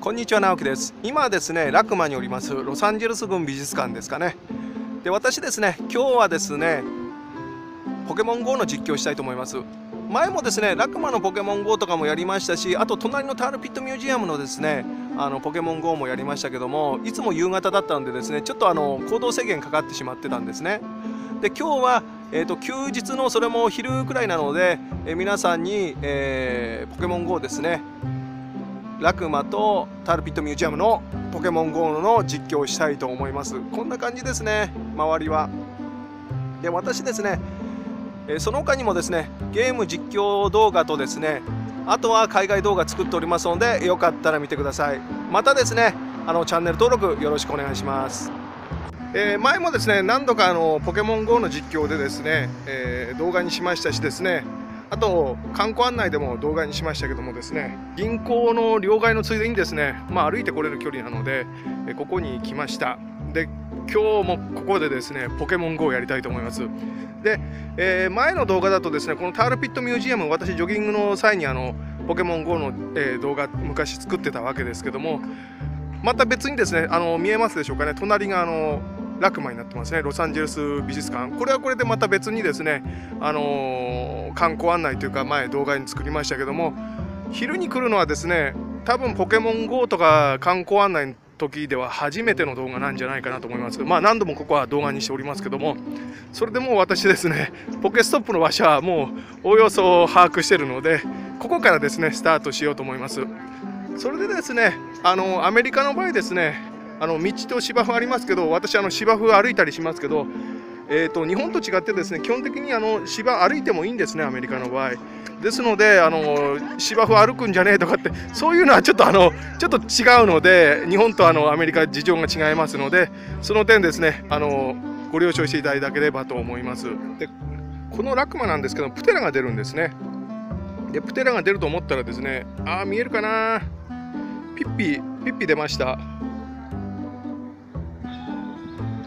こんにちは直樹です。今はですねラクマにおりますロサンゼルス軍美術館ですかね。で私ですね今日はですねポケモン GO の実況したいと思います。前もですねラクマのポケモン GO とかもやりましたしあと隣のタールピットミュージアムのですねあのポケモン GO もやりましたけどもいつも夕方だったんでですねちょっとあの行動制限かかってしまってたんですね。で今日は、えーと、休日のそれも昼くらいなので、えー、皆さんに、えー、ポケモン GO ですねラクマとタルピットミュージアムのポケモン GO の実況をしたいと思います。こんな感じですね周りは。で私ですねその他にもですねゲーム実況動画とですねあとは海外動画作っておりますのでよかったら見てください。またですねあのチャンネル登録よろしくお願いします。えー、前もですね何度かあのポケモン GO の実況でですね、えー、動画にしましたしですねあと観光案内でも動画にしましたけどもですね銀行の両替のついでにですね、まあ、歩いてこれる距離なのでここに来ました。で今日もここでですねポケモン GO やりたいと思います。で、えー、前の動画だとですねこのタールピットミュージアム私ジョギングの際にあのポケモン GO の、えー、動画昔作ってたわけですけどもまた別にですねあの見えますでしょうかね。隣があのラクマになってますね。ロサンゼルス美術館。これはこれでまた別にですね、あのー、観光案内というか前動画に作りましたけども昼に来るのはですね多分ポケモン GO とか観光案内の時では初めての動画なんじゃないかなと思いますけどまあ何度もここは動画にしておりますけどもそれでもう私ですねポケストップの場所はもうおおよそ把握してるのでここからですねスタートしようと思います。それでですねあのアメリカの場合ですねあの道と芝生ありますけど私あの芝生歩いたりしますけど、えーと、日本と違ってですね基本的にあの芝歩いてもいいんですねアメリカの場合。ですのであの芝生歩くんじゃねえとかってそういうのはちょっとあのちょっと違うので日本とあのアメリカ事情が違いますのでその点ですねあのご了承していただければと思います。でこのラクマなんですけどプテラが出るんですね。でプテラが出ると思ったらですねああ見えるかなピッピピッピ出ました。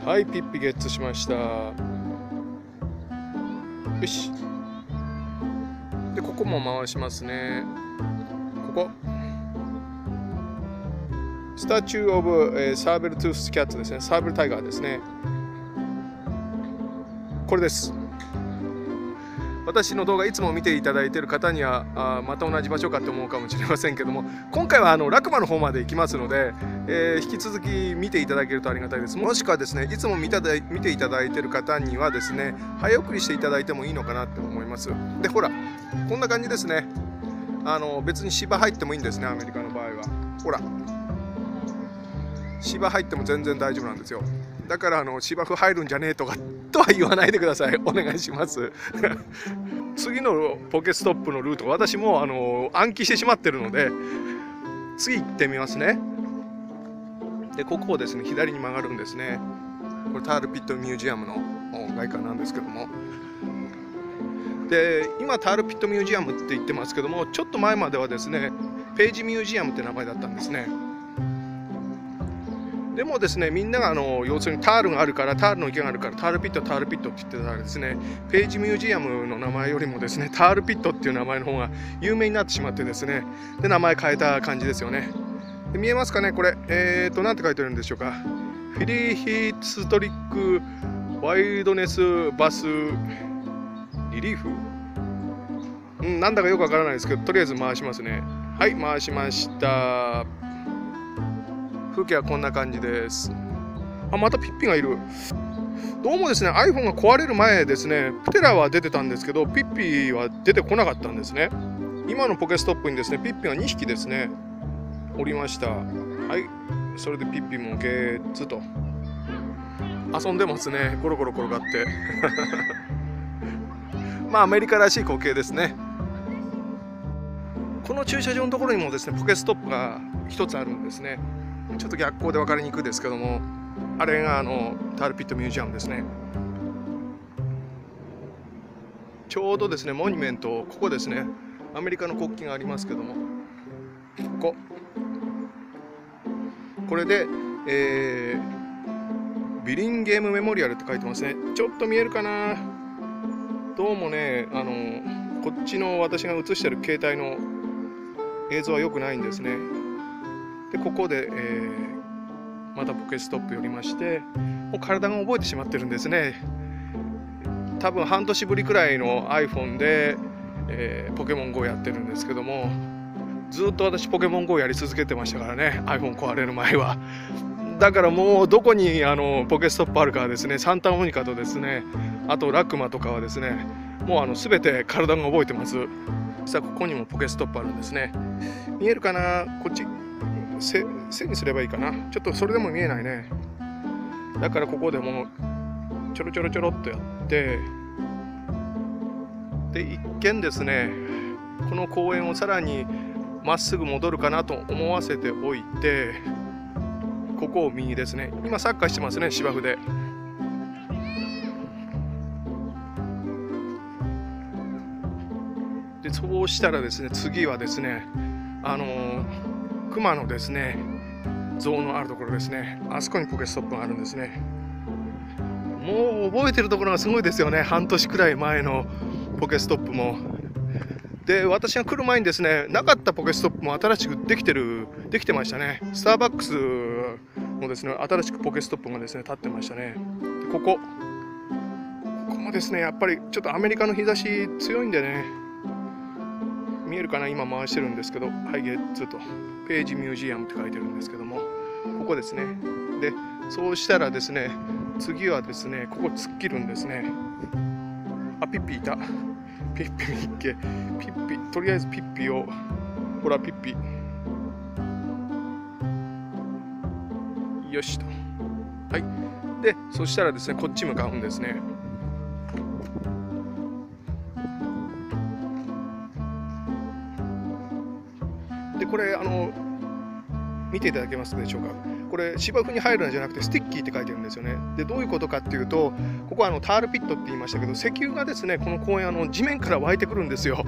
はいピッピゲッツしました。よし。でここも回しますね。ここ。スタチュー・オブ、えー、サーベル・トゥース・キャットですね。サーベル・タイガーですね。これです。私の動画いつも見ていただいている方にはあまた同じ場所かと思うかもしれませんけども今回はあのラクマの方まで行きますので、えー、引き続き見ていただけるとありがたいです。もしくはですねいつも見ただ見ていただいている方にはですね早送りしていただいてもいいのかなって思います。でほらこんな感じですね。あの別に芝入ってもいいんですねアメリカの場合は。ほら。芝入っても全然大丈夫なんですよ。だからあの芝生入るんじゃねえとかとは言わないでください。お願いします。次のポケストップのルート私もあの暗記してしまってるので次行ってみますね。でここをですね左に曲がるんですね。これタールピットミュージアムの外観なんですけども。で今タールピットミュージアムって言ってますけどもちょっと前まではですねページミュージアムって名前だったんですねでもですねみんながあの要するにタールがあるからタールの池があるからタールピットタールピットって言ってたらですねページミュージアムの名前よりもですねタールピットっていう名前の方が有名になってしまってですねで名前変えた感じですよね。で見えますかねこれ。え、ー、と何て書いてあるんでしょうか。フィリーヒーツトリックワイドネスバスリリーフ。うん、なんだかよくわからないですけどとりあえず回しますね。はい回しました。風景はこんな感じです。あまたピッピがいる。どうもですね iPhone が壊れる前ですねプテラは出てたんですけどピッピは出てこなかったんですね。今のポケストップにですねピッピが2匹ですねおりました。はい。それでピッピもゲッツと。遊んでますね。ゴロゴロ転がって。まあアメリカらしい光景ですね。この駐車場のところにもですねポケストップが1つあるんですね。ちょっと逆光で分かりにくいですけどもあれがあのタールピットミュージアムですね。ちょうどですねモニュメントここですね。アメリカの国旗がありますけども。ここ。これで、えー、ビリンゲームメモリアルって書いてますね。ちょっと見えるかな。どうもねあのこっちの私が映してる携帯の映像は良くないんですね。でここで、えーまたポケストップ寄りましてもう体が覚えてしまってるんですね。多分半年ぶりくらいの iPhone で、えー、ポケモン GO やってるんですけどもずっと私ポケモン GO やり続けてましたからね iPhone 壊れる前は。だからもうどこにあのポケストップあるかはですねサンタモニカとですねあとラクマとかはですねもうあの全て体が覚えてます。さあここにもポケストップあるんですね。見えるかな？こっち。背背にすればいいかな。ちょっとそれでも見えないね。だからここでもちょろちょろちょろっとやって。で一見ですねこの公園をさらにまっすぐ戻るかなと思わせておいてここを右ですね。今サッカーしてますね芝生で。でそうしたらですね次はですねあのー、熊のですね像のあるところですね。あそこにポケストップがあるんですね。もう覚えてるところがすごいですよね。半年くらい前のポケストップも。で私が来る前にですねなかったポケストップも新しくできてるできてましたね。スターバックスもですね新しくポケストップがですね立ってましたね。でここ。ここもですねやっぱりちょっとアメリカの日差し強いんでね。見えるかな？今回してるんですけどハイゲッツと。ページミュージアムって書いてるんですけどもここですね。でそうしたらですね次はですねここ突っ切るんですね。あピッピいた。ピッピ見っけ。ピッピとりあえずピッピをほらピッピよしと。はい。でそしたらですねこっち向かうんですね。これあの見ていただけますでしょうか？これ芝生に入るんじゃなくて sticky って書いてるんですよね。でどういうことかっていうとここはあの Tar Pit って言いましたけど石油がですねこの公園あの地面から湧いてくるんですよ。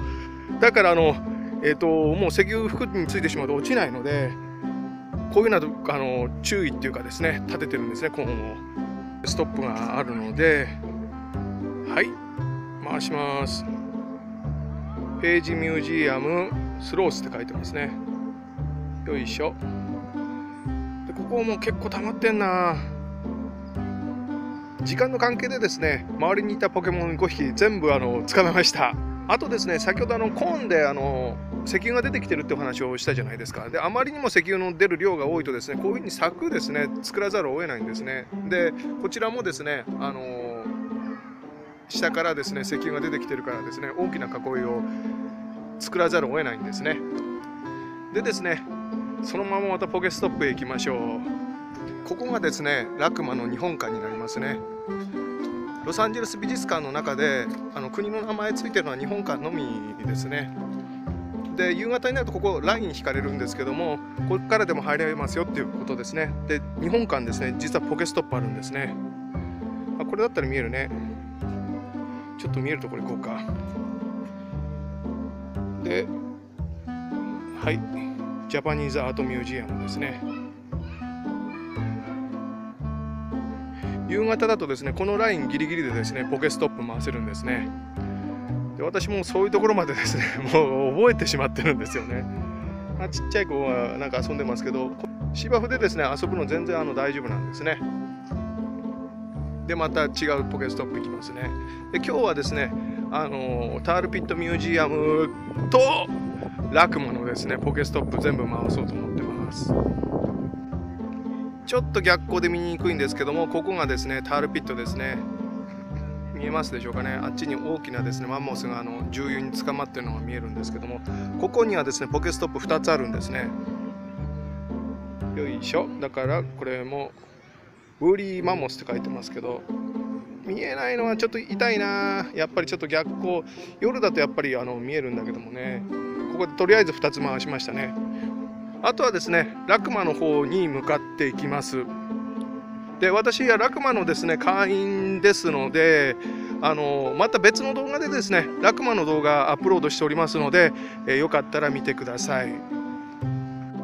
だからあのえっ、ー、ともう石油、服についてしまうと落ちないのでこういうなあの注意っていうかですね立ててるんですね今後もストップがあるのではい回します。ページミュージアムスロースって書いてますね。よいしょ。でここも結構溜まってんな。時間の関係でですね周りにいたポケモン5匹全部あの捕まえました。あとですね先ほどあのコーンであの石油が出てきてるってお話をしたじゃないですか。であまりにも石油の出る量が多いとですねこういうふうに柵ですね作らざるを得ないんですね。でこちらもですねあの下からですね石油が出てきてるからですね大きな囲いを作らざるを得ないんですね。でですねそのまままたポケストップへ行きましょう。ここがですねラクマの日本館になりますね。ロサンゼルス美術館の中であの国の名前ついてるのは日本館のみですね。で夕方になるとここライン引かれるんですけどもここからでも入れますよっていうことですね。で日本館ですね実はポケストップあるんですね。あこれだったら見えるね。ちょっと見えるところ行こうか。ではい。ジャパニーズアートミュージアムですね。夕方だとですねこのラインギリギリでですねポケストップ回せるんですね。で私もそういうところまでですね もう覚えてしまってるんですよね。あちっちゃい子はなんか遊んでますけど芝生でですね遊ぶの全然あの大丈夫なんですね。でまた違うポケストップ行きますね。で今日はですねあのタールピットミュージアムとラクマのですねポケストップ全部回そうと思ってます。ちょっと逆光で見にくいんですけどもここがですねタールピットですね。見えますでしょうかね。あっちに大きなですねマンモスがあの重油に捕まってるのが見えるんですけどもここにはですねポケストップ2つあるんですね。よいしょ。だからこれもウーリーマンモスって書いてますけど見えないのはちょっと痛いな。やっぱりちょっと逆光夜だとやっぱりあの見えるんだけどもね。こでとりあえず2つ回しましたね。あとはですねラクマの方に向かっていきます。で私はラクマのですね会員ですのであのまた別の動画でですねラクマの動画アップロードしておりますので、えー、よかったら見てください。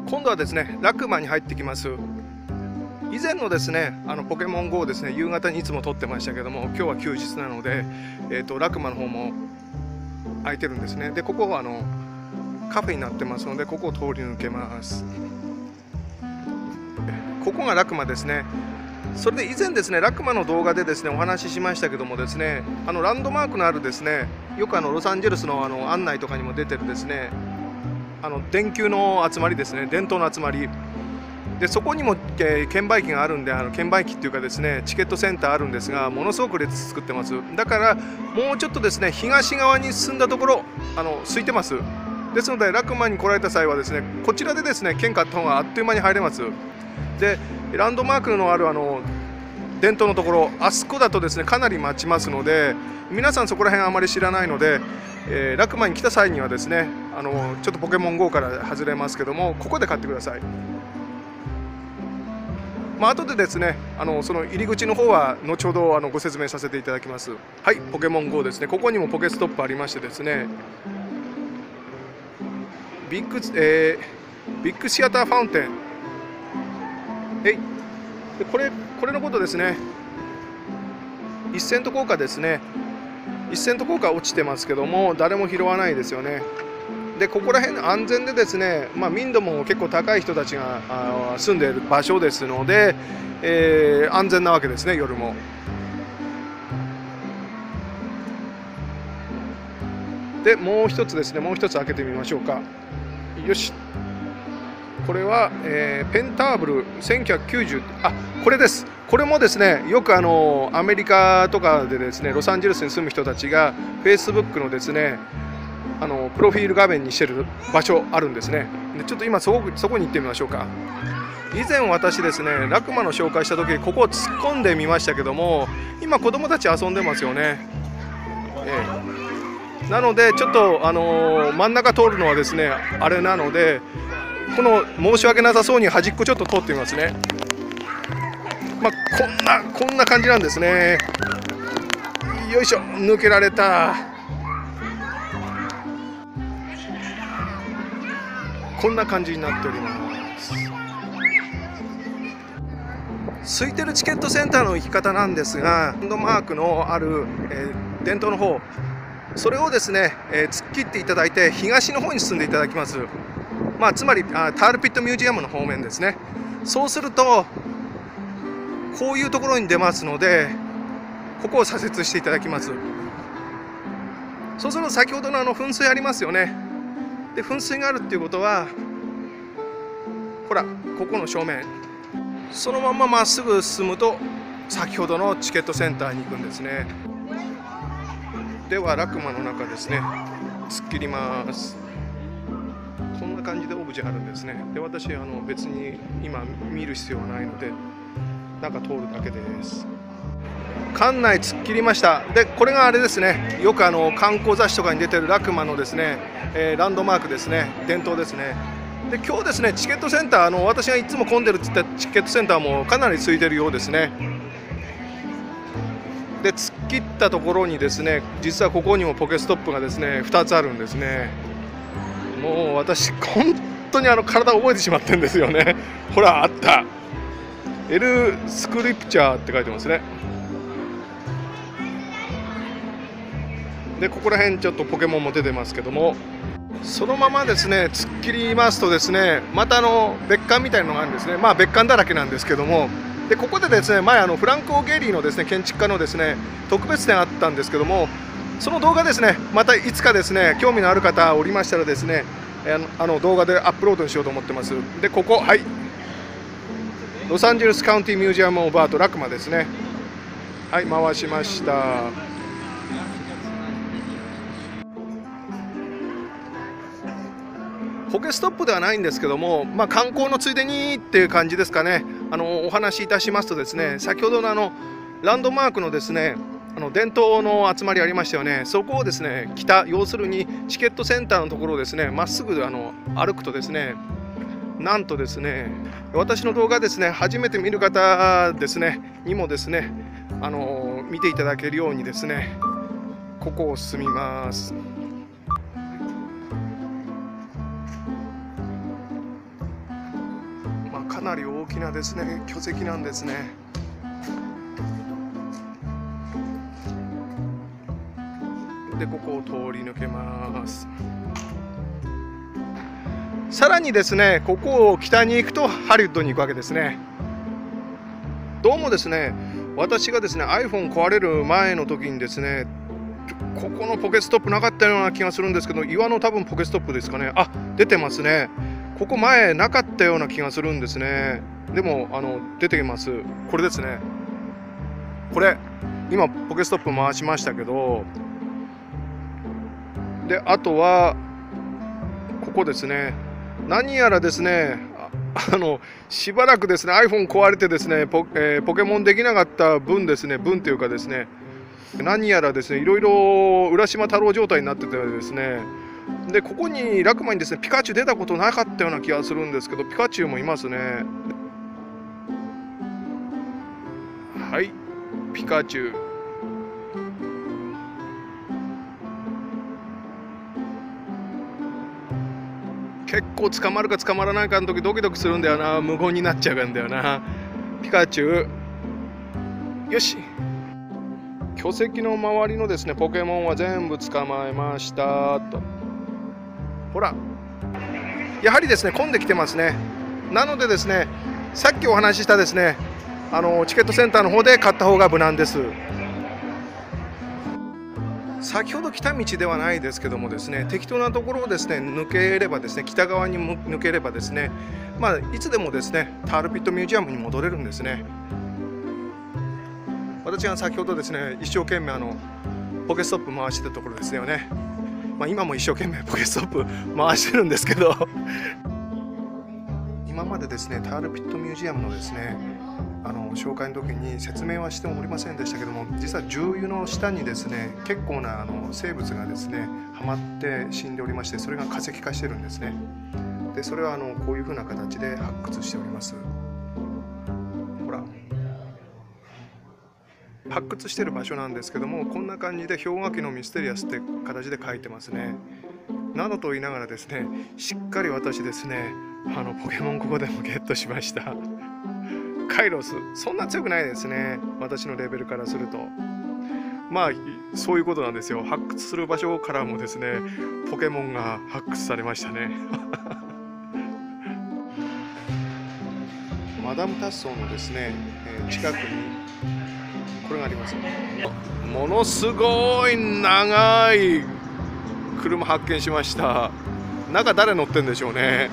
今度はですねラクマに入ってきます。以前のですねあのポケモン GO ですね夕方にいつも撮ってましたけども今日は休日なので、えーと、とラクマの方も空いてるんですね。でここはあのカフェになってますのでここを通り抜けます。ここがラクマですね。それで以前ですねラクマの動画でですねお話ししましたけどもですねあのランドマークのあるですねよくあのロサンゼルスのあの案内とかにも出てるですねあの電球の集まりですね伝統の集まり。でそこにも、えー、券売機があるんであの券売機っていうかですねチケットセンターあるんですがものすごく列作ってます。だからもうちょっとですね東側に進んだところあの空いてます。ですのでラクマに来られた際はですねこちらでですね券買った方があっという間に入れます。でランドマークのあるあの伝統のところあそこだとですねかなり待ちますので皆さんそこら辺あまり知らないので、えー、ラクマに来た際にはですねあのちょっとポケモン GO から外れますけどもここで買ってください。まあ後でですねあのその入り口の方は後ほどあのご説明させていただきます。はいポケモン GO ですね。ここにもポケストップありましてですねビッグ、えー、ビッグシアターファウンテン。えい。でこれこれのことですね。1セント効果ですね。1セント効果落ちてますけども誰も拾わないですよね。でここら辺安全でですね、まあ、民度も結構高い人たちが住んでいる場所ですので、えー、安全なわけですね夜も。でもう一つですね。もう一つ開けてみましょうか。よし。これは、えー、ペンターブル1990あこれです。これもですねよくあのアメリカとかでですねロサンゼルスに住む人たちがフェイスブックのですねあのプロフィール画面にしてる場所あるんですね。でちょっと今そこそこに行ってみましょうか。以前私ですねラクマの紹介した時ここを突っ込んでみましたけども今子供たち遊んでますよね、ええ、なのでちょっと、あの、真ん中通るのはですねあれなのでこの申し訳なさそうに端っこちょっと通ってみますね。まあ、こんなこんな感じなんですね。よいしょ抜けられた。こんな感じになっております。空いてるチケットセンターの行き方なんですがハンドマークのある、えー、伝統の方それをですね、えー、突っ切っていただいて東の方に進んでいただきます。まあ、つまりあタールピットミュージアムの方面ですね。そうするとこういうところに出ますのでここを左折していただきます。そうすると先ほどのあの噴水ありますよね。で噴水があるっていうことはほらここの正面。そのまままっすぐ進むと先ほどのチケットセンターに行くんですね。ではラクマの中ですね。突っ切ります。こんな感じでオブジェあるんですね。で私あの別に今見る必要はないので中通るだけです。館内突っ切りました。でこれがあれですね。よくあの観光雑誌とかに出てるラクマのですね、えー、ランドマークですね。伝統ですね。で今日ですねチケットセンターあの私がいつも混んでるって言ったチケットセンターもかなり空いてるようですね。で突っ切ったところにですね実はここにもポケストップがですね2つあるんですね。もう私本当にあの体を覚えてしまってんですよね。ほらあった。エルスクリプチャーって書いてますね。でここら辺ちょっとポケモンも出てますけども。そのままですね突っ切りますとですねまたあの別館みたいなのがあるんですね。まあ別館だらけなんですけども。でここでですね前あのフランク・オ・ゲリーのですね建築家のですね特別展あったんですけどもその動画ですねまたいつかですね興味のある方おりましたらですねあの動画でアップロードしようと思ってます。でここはい。ロサンゼルスカウンティミュージアム・オブ・アートラクマですね。はい回しました。ポケストップではないんですけども、まあ、観光のついでにっていう感じですかね。あのお話しいたしますとですね先ほどのあのランドマークのですねあの伝統の集まりありましたよねそこをですね北要するにチケットセンターのところをですねまっすぐあの歩くとですねなんとですね私の動画ですね初めて見る方ですねにもですねあの見ていただけるようにですねここを進みます。なり大きなですね巨石なんですね。でここを通り抜けます。さらにですねここを北に行くとハリウッドに行くわけですねどうもですね私がですね iPhone 壊れる前の時にですねここのポケストップなかったような気がするんですけど岩の多分ポケストップですかねあ出てますねここ前なかったような気がするんですね。でもあの出てきます。これですね。これ。今ポケストップ回しましたけど。であとはここですね。何やらですね。あのしばらくですね。iPhone 壊れてですねポ,、えー、ポケモンできなかった分ですね。分というかですね。何やらですね。いろいろ浦島太郎状態になっててですね。でここにラクマにですねピカチュウ出たことなかったような気がするんですけどピカチュウもいますね。はい。ピカチュウ。結構捕まるか捕まらないかの時ドキドキするんだよな。無言になっちゃうんだよな。ピカチュウ。よし。巨石の周りのですねポケモンは全部捕まえました。と。ほら。やはりですね混んできてますね。なのでですねさっきお話ししたですねあのチケットセンターの方で買った方が無難です。先ほど来た道ではないですけどもですね適当なところをですね抜ければですね北側に抜ければですねまあいつでもですねタールピットミュージアムに戻れるんですね。私が先ほどですね一生懸命あのポケストップ回してたところですよね。まあ今も一生懸命ポケストップ回してるんですけど。今までですねタールピットミュージアムのですねあの紹介の時に説明はしておりませんでしたけども実は重油の下にですね結構なあの生物がですねはまって死んでおりましてそれが化石化してるんですね。でそれはあのこういうふうな形で発掘しております。発掘してる場所なんですけどもこんな感じで氷河期のミステリアスって形で書いてますね。などと言いながらですねしっかり私ですねあのポケモンここでもゲットしました。カイロスそんな強くないですね。私のレベルからすると。まあそういうことなんですよ。発掘する場所からもですねポケモンが発掘されましたね。マダム・タッソーのですね、近くにこれがありますものすごい長い車発見しました。中誰乗ってんでしょうね。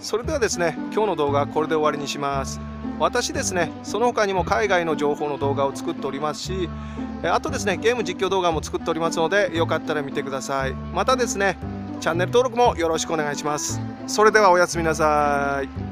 それではですね今日の動画はこれで終わりにします。私ですねその他にも海外の情報の動画を作っておりますしあとですねゲーム実況動画も作っておりますのでよかったら見てください。またですねチャンネル登録もよろしくお願いします。それではおやすみなさい。